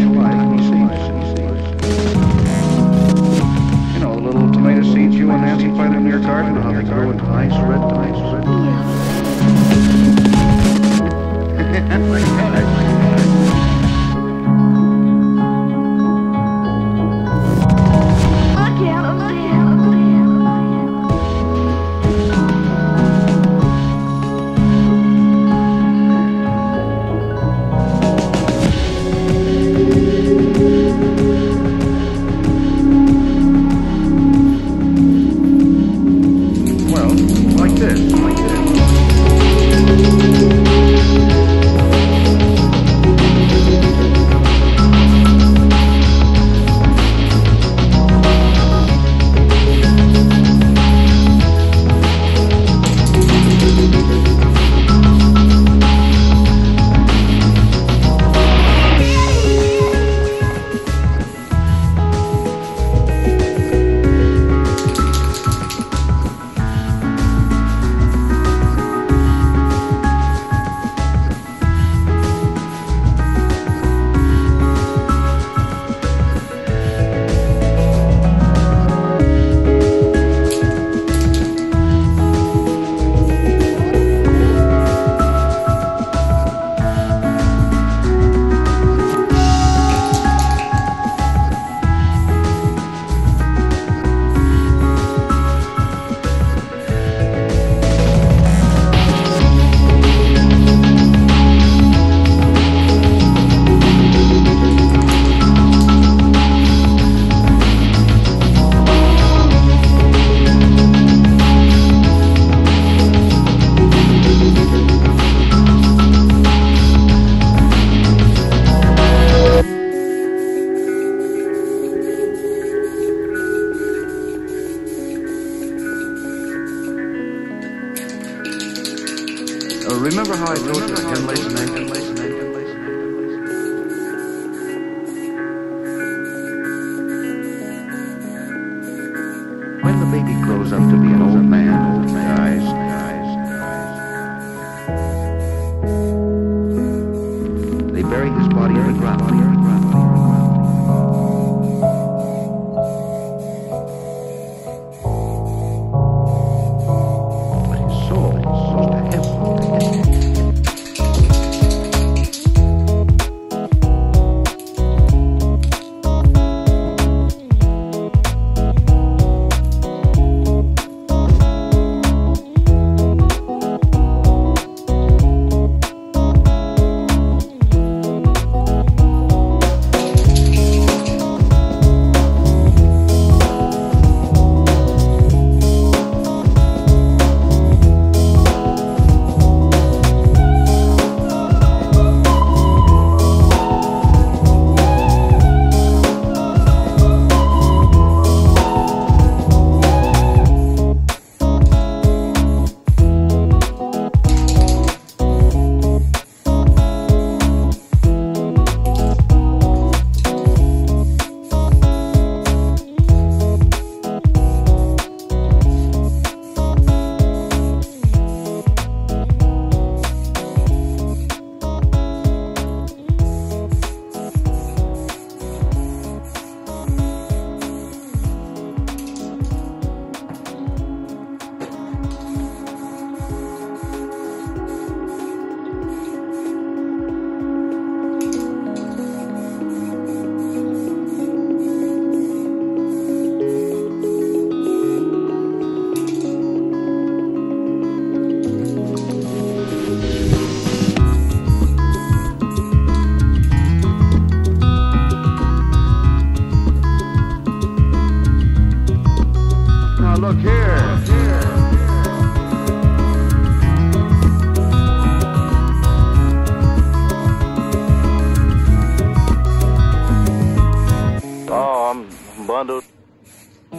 You know, the little tomato seeds you and Nancy find in your garden, how they grow into nice red, nice red. Remember how I told you the hen lays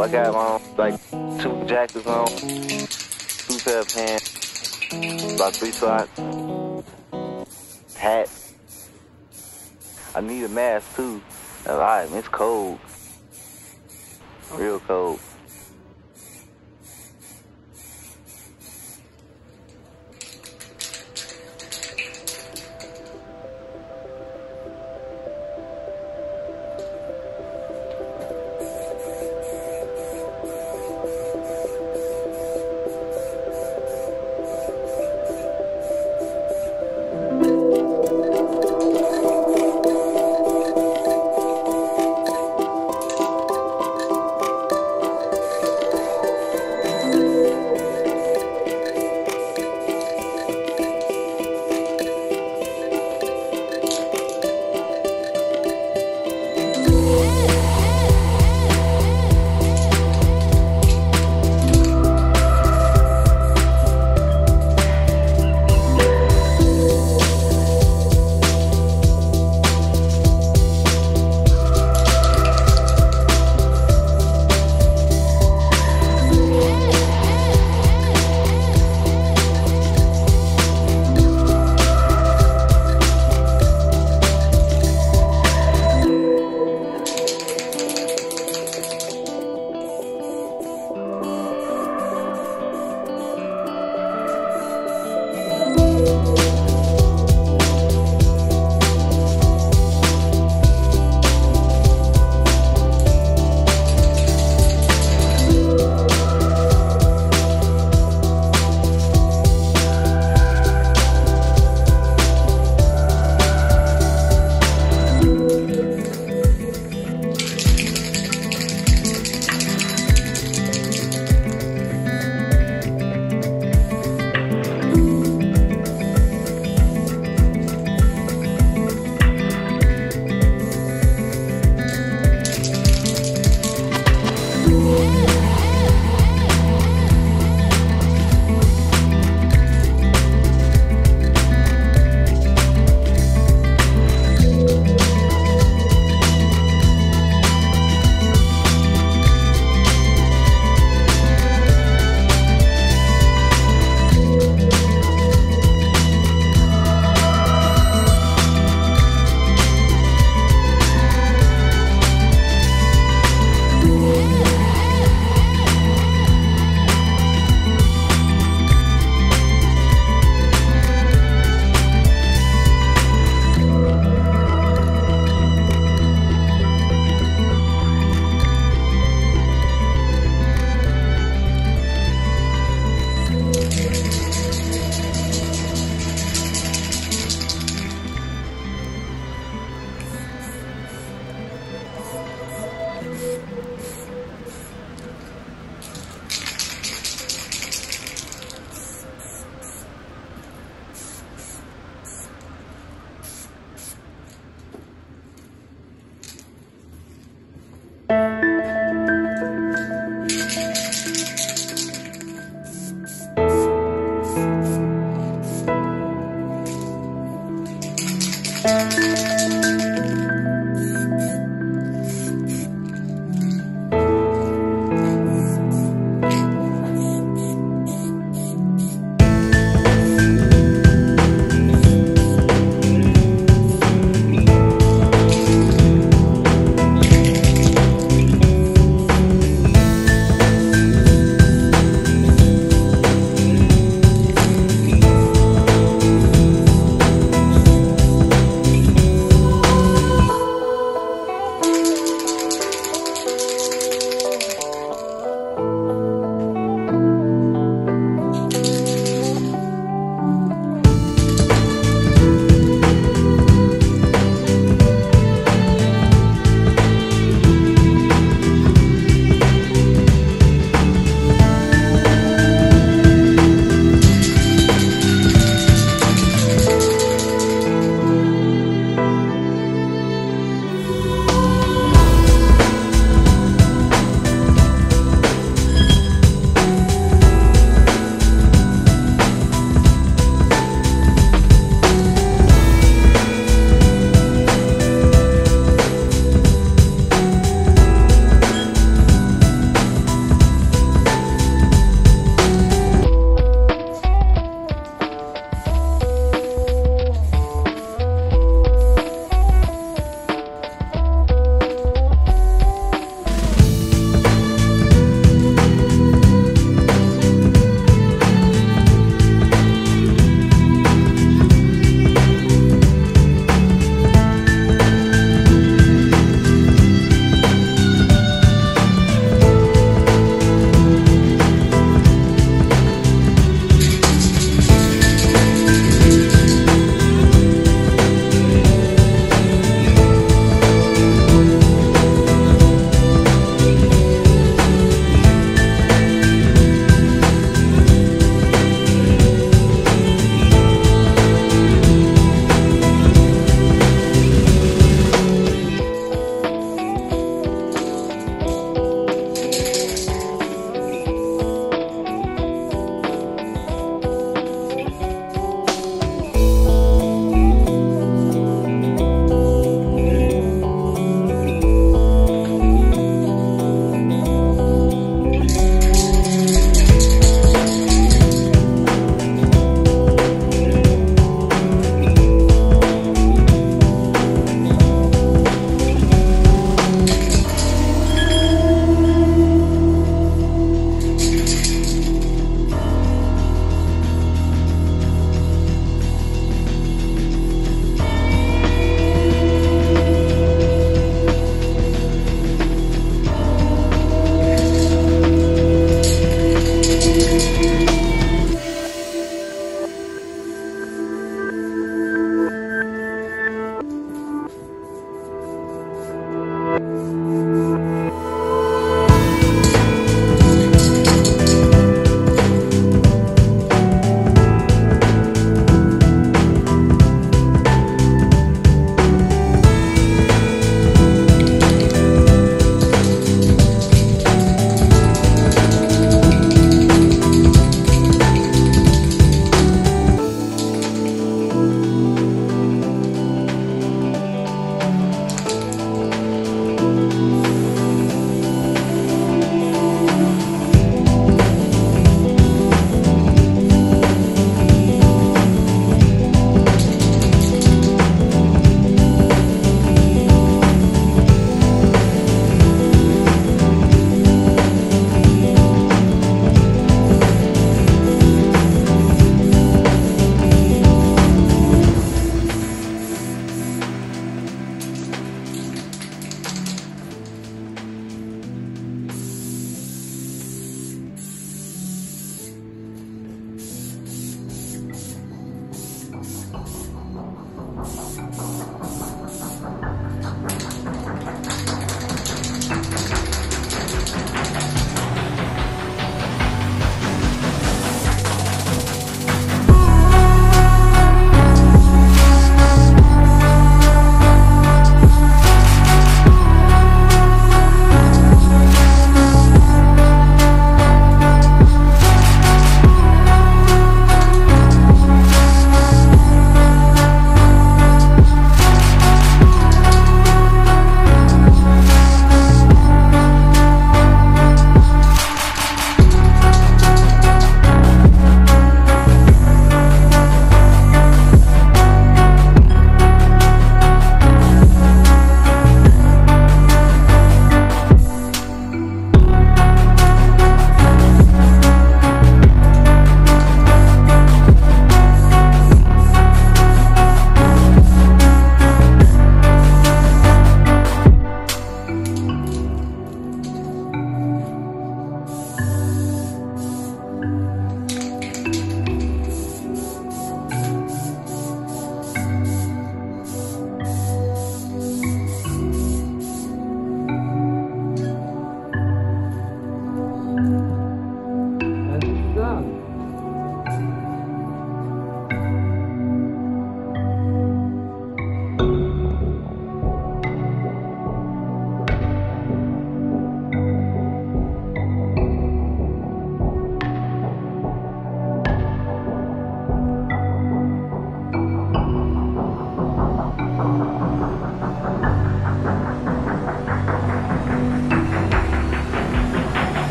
I got my own, like two jackets on, two pair of pants, about three socks, hat. I need a mask too. Alright, it's cold. Real cold. Yeah.